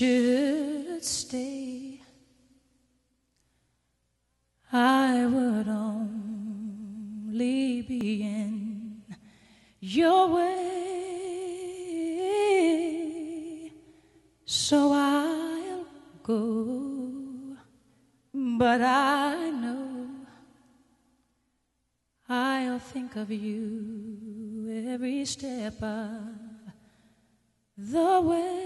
should stay, I would only be in your way. So I'll go, but I know I'll think of you every step of the way.